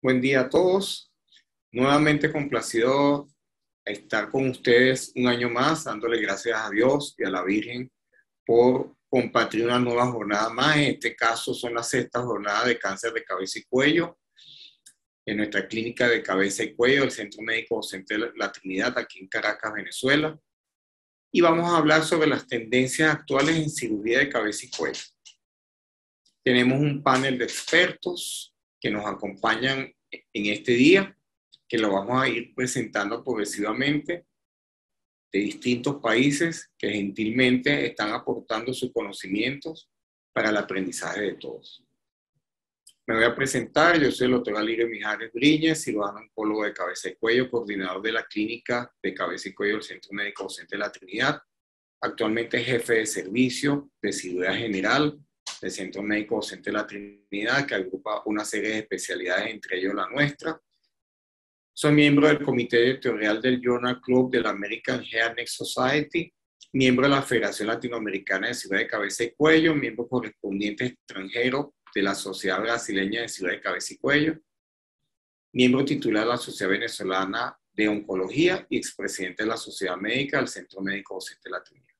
Buen día a todos. Nuevamente complacido estar con ustedes un año más, dándole gracias a Dios y a la Virgen por compartir una nueva jornada más. En este caso son las sextas jornadas de cáncer de cabeza y cuello en nuestra clínica de cabeza y cuello del Centro Médico Docente de la Trinidad, aquí en Caracas, Venezuela. Y vamos a hablar sobre las tendencias actuales en cirugía de cabeza y cuello. Tenemos un panel de expertos que nos acompañan en este día, que lo vamos a ir presentando progresivamente de distintos países que gentilmente están aportando sus conocimientos para el aprendizaje de todos. Me voy a presentar, yo soy el doctor Alirio Mijares Briñez, cirujano oncólogo de cabeza y cuello, coordinador de la clínica de cabeza y cuello del Centro Médico Docente de la Trinidad, actualmente jefe de servicio de cirugía general del Centro Médico Docente de la Trinidad, que agrupa una serie de especialidades, entre ellos la nuestra. Soy miembro del comité editorial del Journal Club de la American Hair Society, miembro de la Federación Latinoamericana de Cirugía de Cabeza y Cuello, miembro correspondiente extranjero de la Sociedad Brasileña de Cirugía de Cabeza y Cuello, miembro titular de la Sociedad Venezolana de Oncología y expresidente de la Sociedad Médica del Centro Médico Docente de la Trinidad.